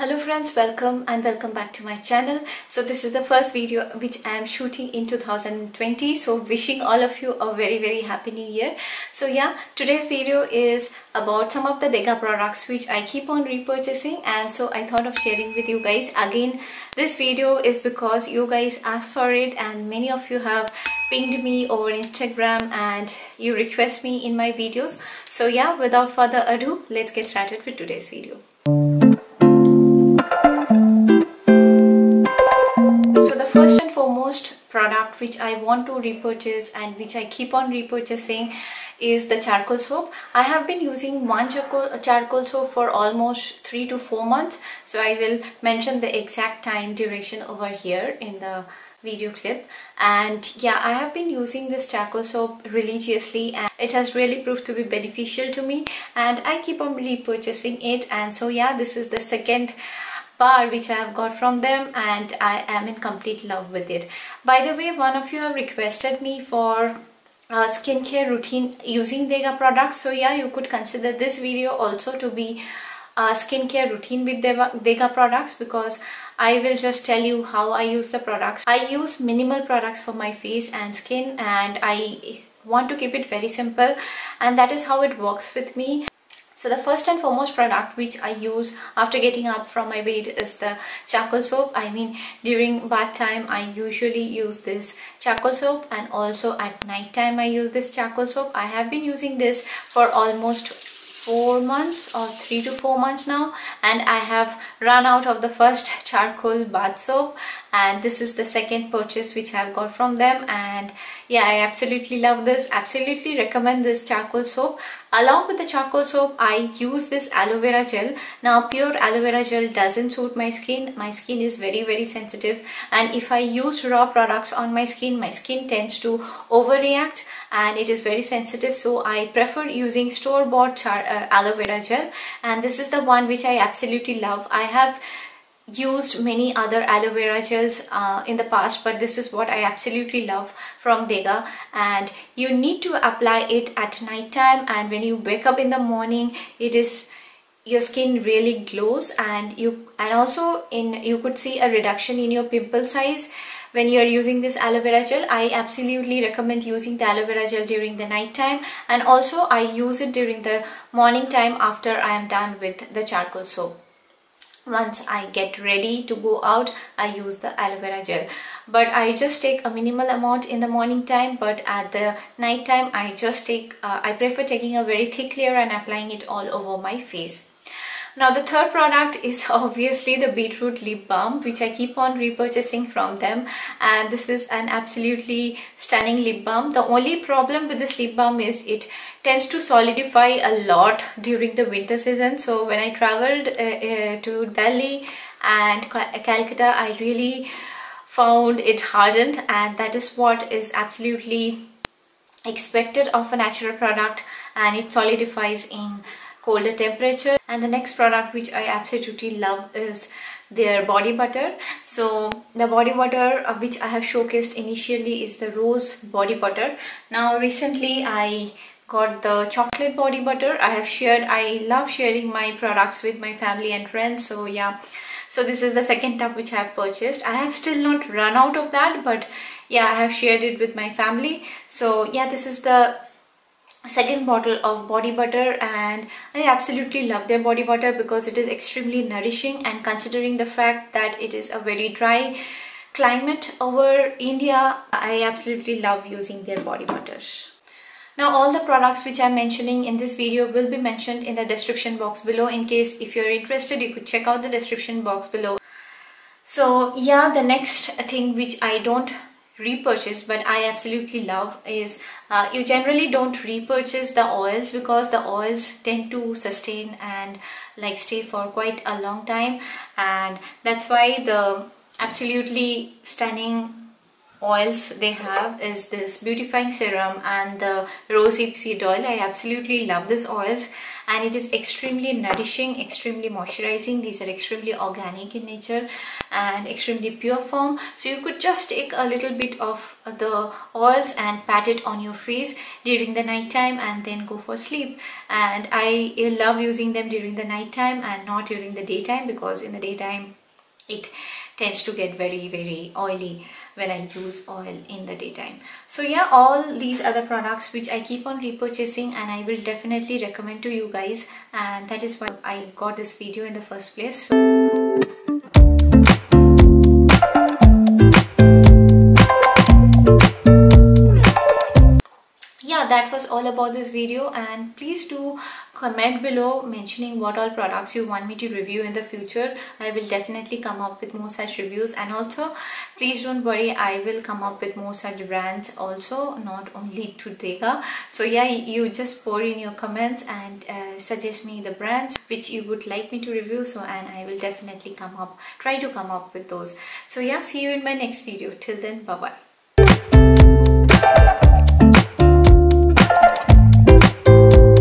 Hello friends, welcome and welcome back to my channel. So this is the first video which I am shooting in 2020. So wishing all of you a very very happy new year. So yeah, today's video is about some of the Deyga products which I keep on repurchasing and so I thought of sharing with you guys. Again, this video is because you guys asked for it and many of you have pinged me over Instagram and you request me in my videos. So yeah, without further ado, let's get started with today's video. Which I want to repurchase and which I keep on repurchasing is the charcoal soap. I have been using one charcoal, charcoal soap for almost 3 to 4 months. So I will mention the exact time duration over here in the video clip and yeah I have been using this charcoal soap religiously and it has really proved to be beneficial to me and I keep on repurchasing it and so yeah this is the second bar which I have got from them and I am in complete love with it. By the way, one of you have requested me for a skincare routine using Deyga products. So yeah, you could consider this video also to be a skincare routine with Deyga products because I will just tell you how I use the products. I use minimal products for my face and skin and I want to keep it very simple and that is how it works with me so the first and foremost product which I use after getting up from my bed is the charcoal soap. I mean during bath time I usually use this charcoal soap and also at night time I use this charcoal soap. I have been using this for almost four months or three to four months now and I have run out of the first charcoal bath soap and this is the second purchase which I've got from them and yeah I absolutely love this. Absolutely recommend this charcoal soap. Along with the charcoal soap I use this aloe vera gel. Now pure aloe vera gel doesn't suit my skin. My skin is very very sensitive and if I use raw products on my skin my skin tends to overreact and it is very sensitive so I prefer using store-bought uh, aloe vera gel. And this is the one which I absolutely love. I have used many other aloe vera gels uh, in the past but this is what I absolutely love from Deyga. And you need to apply it at night time and when you wake up in the morning it is your skin really glows and you and also in you could see a reduction in your pimple size when you are using this aloe vera gel I absolutely recommend using the aloe vera gel during the night time. And also I use it during the morning time after I am done with the charcoal soap. Once I get ready to go out I use the aloe vera gel. But I just take a minimal amount in the morning time but at the night time I just take uh, I prefer taking a very thick layer and applying it all over my face now the third product is obviously the beetroot lip balm which I keep on repurchasing from them. And this is an absolutely stunning lip balm. The only problem with this lip balm is it tends to solidify a lot during the winter season. So when I traveled uh, uh, to Delhi and Calcutta I really found it hardened. And that is what is absolutely expected of a natural product. And it solidifies in colder temperature. And the next product which I absolutely love is their body butter. So the body butter uh, which I have showcased initially is the rose body butter. Now recently I got the chocolate body butter. I have shared I love sharing my products with my family and friends. So yeah. So this is the second tub which I have purchased. I have still not run out of that but yeah I have shared it with my family. So yeah this is the second bottle of body butter and I absolutely love their body butter because it is extremely nourishing and considering the fact that it is a very dry climate over India I absolutely love using their body butters. Now all the products which I'm mentioning in this video will be mentioned in the description box below in case if you're interested you could check out the description box below. So yeah the next thing which I don't repurchase but I absolutely love is uh, you generally don't repurchase the oils because the oils tend to sustain and like stay for quite a long time. And that's why the absolutely stunning oils they have is this beautifying serum and the rosehip seed oil. I absolutely love these oils and it is extremely nourishing extremely moisturizing. These are extremely organic in nature and extremely pure form. So you could just take a little bit of the oils and pat it on your face during the night time and then go for sleep. And i love using them during the night time and not during the daytime because in the daytime it tends to get very very oily when I use oil in the daytime. So yeah, all these other products which I keep on repurchasing and I will definitely recommend to you guys and that is why I got this video in the first place. So that was all about this video and please do comment below mentioning what all products you want me to review in the future. I will definitely come up with more such reviews. And also please don't worry i will come up with more such brands also not only Deyga. so yeah you just pour in your comments and uh, suggest me the brands which you would like me to review. So and i will definitely come up try to come up with those. So yeah see you in my next video. Till then bye bye